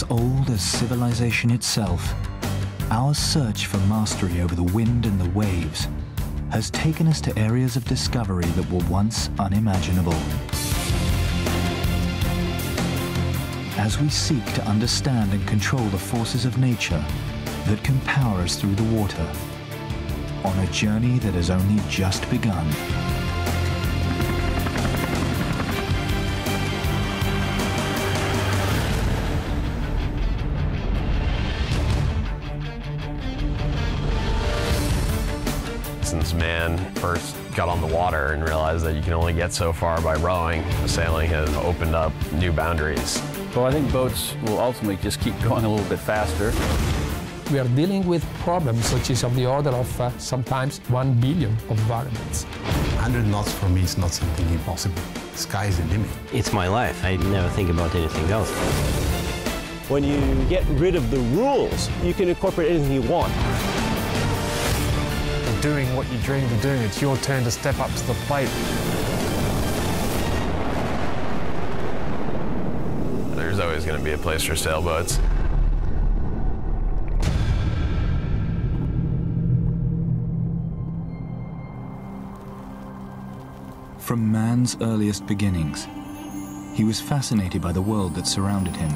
As old as civilization itself, our search for mastery over the wind and the waves has taken us to areas of discovery that were once unimaginable. As we seek to understand and control the forces of nature that can power us through the water, on a journey that has only just begun. Since man first got on the water and realized that you can only get so far by rowing, sailing has opened up new boundaries. So I think boats will ultimately just keep going a little bit faster. We are dealing with problems which is of the order of uh, sometimes 1 billion of variables. 100 knots for me is not something impossible. The Sky is the limit. It's my life. I never think about anything else. When you get rid of the rules, you can incorporate anything you want. You're doing what you dreamed of doing. It's your turn to step up to the plate. There's always going to be a place for sailboats. From man's earliest beginnings, he was fascinated by the world that surrounded him.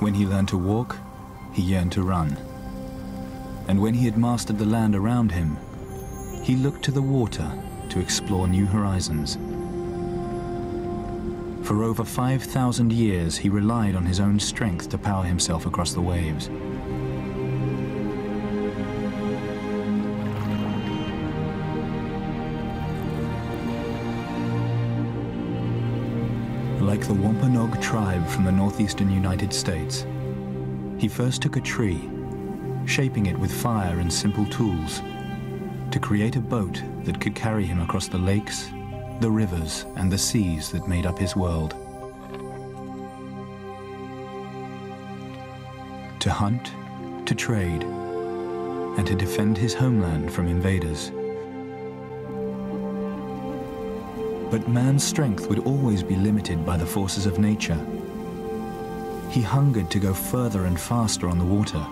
When he learned to walk, he yearned to run. And when he had mastered the land around him, he looked to the water to explore new horizons. For over 5,000 years, he relied on his own strength to power himself across the waves. Like the Wampanoag tribe from the northeastern United States, he first took a tree, shaping it with fire and simple tools, to create a boat that could carry him across the lakes, the rivers, and the seas that made up his world. To hunt, to trade, and to defend his homeland from invaders. But man's strength would always be limited by the forces of nature. He hungered to go further and faster on the water,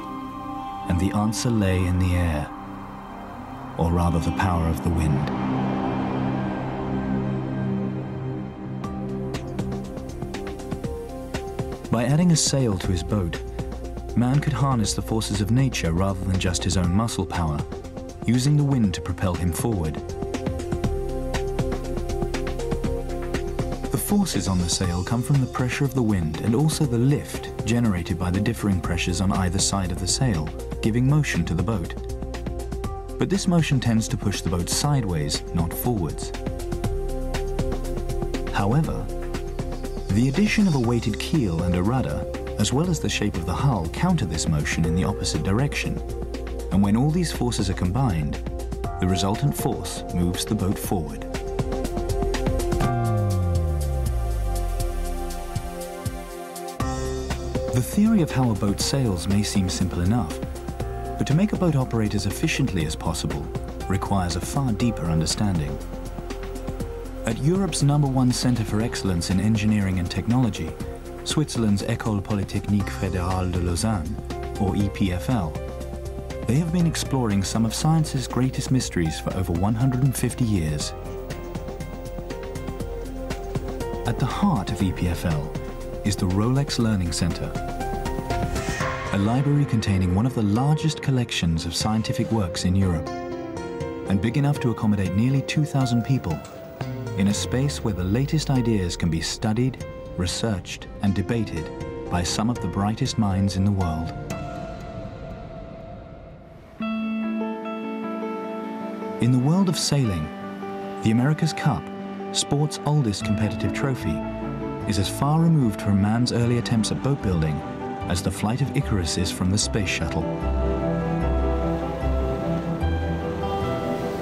and the answer lay in the air, or rather the power of the wind. By adding a sail to his boat, man could harness the forces of nature rather than just his own muscle power, using the wind to propel him forward. The forces on the sail come from the pressure of the wind and also the lift generated by the differing pressures on either side of the sail, giving motion to the boat. But this motion tends to push the boat sideways, not forwards. However, the addition of a weighted keel and a rudder, as well as the shape of the hull, counter this motion in the opposite direction. And when all these forces are combined, the resultant force moves the boat forward. The theory of how a boat sails may seem simple enough, but to make a boat operate as efficiently as possible requires a far deeper understanding. At Europe's number one centre for excellence in engineering and technology, Switzerland's École Polytechnique Fédérale de Lausanne, or EPFL, they have been exploring some of science's greatest mysteries for over 150 years. At the heart of EPFL is the Rolex Learning Center, a library containing one of the largest collections of scientific works in Europe, and big enough to accommodate nearly 2,000 people in a space where the latest ideas can be studied, researched, and debated by some of the brightest minds in the world. In the world of sailing, the America's Cup, sport's oldest competitive trophy, is as far removed from man's early attempts at boat building as the flight of Icarus is from the space shuttle.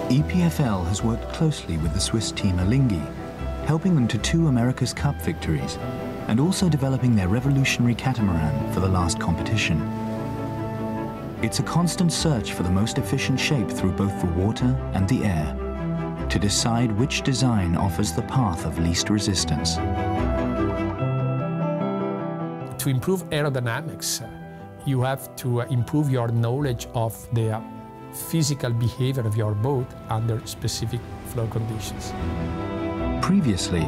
EPFL has worked closely with the Swiss team Alinghi, helping them to two America's Cup victories and also developing their revolutionary catamaran for the last competition. It's a constant search for the most efficient shape through both the water and the air to decide which design offers the path of least resistance. To improve aerodynamics, uh, you have to uh, improve your knowledge of the physical behavior of your boat under specific flow conditions. Previously,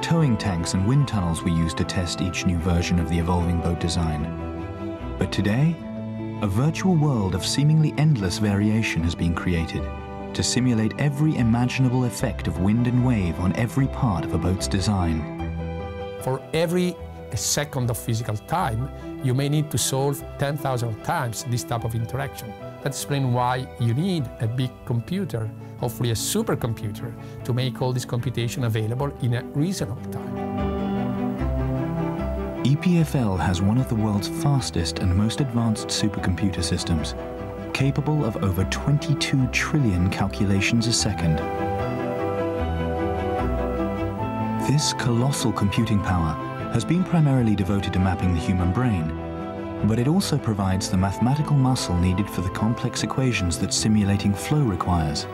towing tanks and wind tunnels were used to test each new version of the evolving boat design. But today, a virtual world of seemingly endless variation has been created to simulate every imaginable effect of wind and wave on every part of a boat's design. For every second of physical time, you may need to solve 10,000 times this type of interaction. That explains why you need a big computer, hopefully a supercomputer, to make all this computation available in a reasonable time. EPFL has one of the world's fastest and most advanced supercomputer systems, capable of over 22 trillion calculations a second. This colossal computing power has been primarily devoted to mapping the human brain, but it also provides the mathematical muscle needed for the complex equations that simulating flow requires.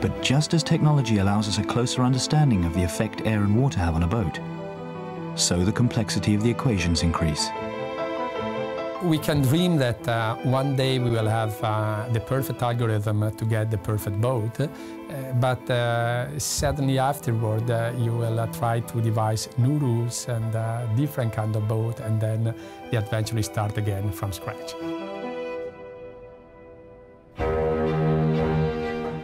But just as technology allows us a closer understanding of the effect air and water have on a boat, so the complexity of the equations increase. We can dream that uh, one day we will have uh, the perfect algorithm to get the perfect boat, uh, but uh, suddenly afterward uh, you will uh, try to devise new rules and different kind of boat, and then the adventure will start again from scratch.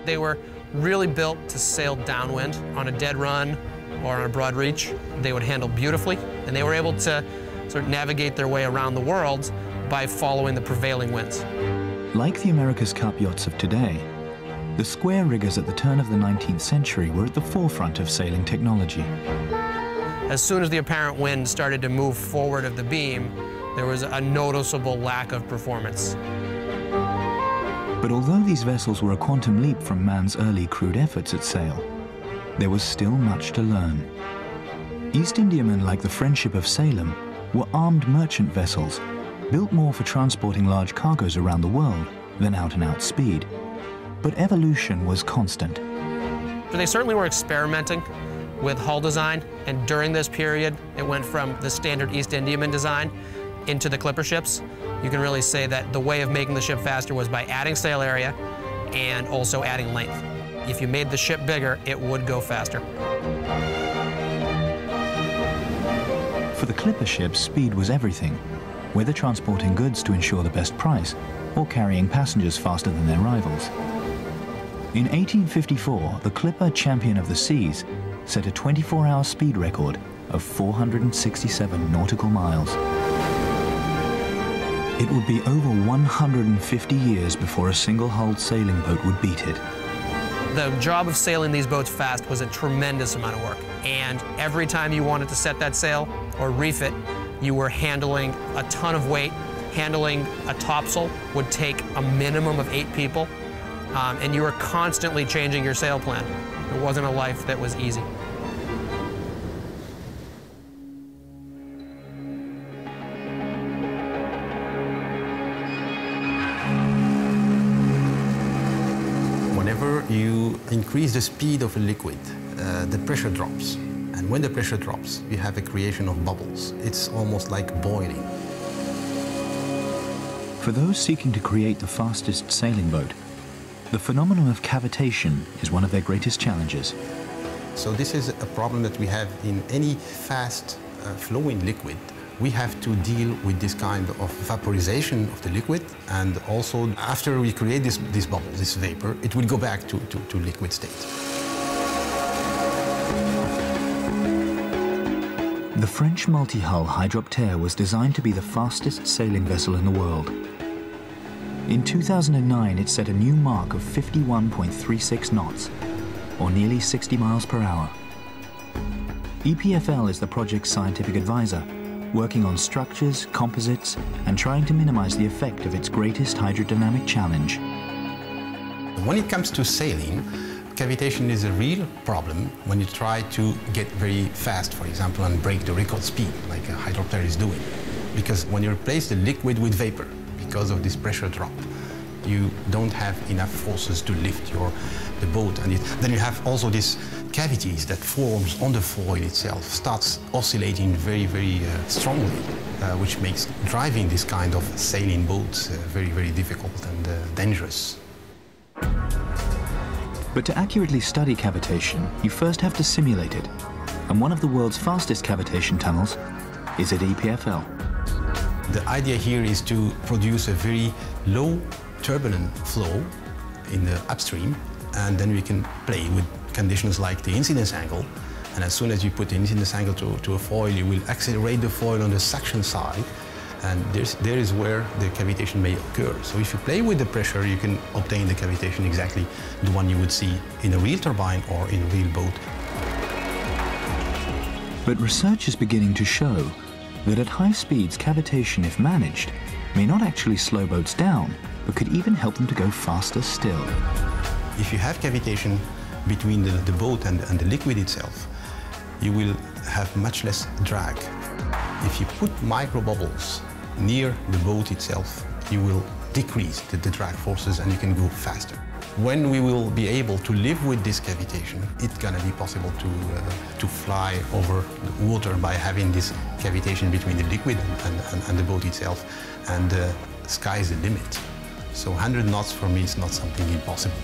They were really built to sail downwind on a dead run or on a broad reach. They would handle beautifully, and they were able to sort of navigate their way around the world by following the prevailing winds. Like the America's Cup yachts of today, the square riggers at the turn of the 19th century were at the forefront of sailing technology. As soon as the apparent wind started to move forward of the beam, there was a noticeable lack of performance. But although these vessels were a quantum leap from man's early crude efforts at sail, there was still much to learn. East Indiamen like the Friendship of Salem were armed merchant vessels, built more for transporting large cargoes around the world than out-and-out -out speed. But evolution was constant. They certainly were experimenting with hull design, and during this period, it went from the standard East Indiaman design into the clipper ships. You can really say that the way of making the ship faster was by adding sail area and also adding length. If you made the ship bigger, it would go faster. For the clipper ships, speed was everything, whether transporting goods to ensure the best price or carrying passengers faster than their rivals. In 1854, the clipper Champion of the Seas set a 24-hour speed record of 467 nautical miles. It would be over 150 years before a single-hulled sailing boat would beat it. The job of sailing these boats fast was a tremendous amount of work. And every time you wanted to set that sail or reef it, you were handling a ton of weight. Handling a topsail would take a minimum of eight people. Um, and you were constantly changing your sail plan. It wasn't a life that was easy. Whenever you increase the speed of a liquid, uh, the pressure drops. And when the pressure drops, you have a creation of bubbles. It's almost like boiling. For those seeking to create the fastest sailing boat, the phenomenon of cavitation is one of their greatest challenges. So this is a problem that we have in any fast uh, flowing liquid. We have to deal with this kind of vaporization of the liquid and also after we create this, this bubble, this vapor, it will go back to, to, to liquid state. The French multi-hull Hydroptere was designed to be the fastest sailing vessel in the world. In 2009, it set a new mark of 51.36 knots, or nearly 60 miles per hour. EPFL is the project's scientific advisor, working on structures, composites, and trying to minimize the effect of its greatest hydrodynamic challenge. When it comes to sailing, cavitation is a real problem when you try to get very fast, for example, and break the record speed, like a Hydroptere is doing. Because when you replace the liquid with vapor, because of this pressure drop, you don't have enough forces to lift your the boat. And it, then you have also this cavities that forms on the foil itself starts oscillating very, very uh, strongly, uh, which makes driving this kind of sailing boats uh, very, very difficult and uh, dangerous. But to accurately study cavitation, you first have to simulate it. And one of the world's fastest cavitation tunnels is at EPFL. The idea here is to produce a very low turbulent flow in the upstream, and then we can play with conditions like the incidence angle. And as soon as you put the incidence angle to, to a foil, you will accelerate the foil on the suction side, and there is where the cavitation may occur. So if you play with the pressure, you can obtain the cavitation exactly the one you would see in a real turbine or in a real boat. But research is beginning to show that at high speeds, cavitation, if managed, may not actually slow boats down, but could even help them to go faster still. If you have cavitation between the, the boat and, and the liquid itself, you will have much less drag. If you put micro bubbles near the boat itself, you will decrease the, the drag forces and you can go faster. When we will be able to live with this cavitation, it's going to be possible to, uh, to fly over the water by having this cavitation between the liquid and, and, and the boat itself. And the uh, is the limit. So 100 knots for me is not something impossible.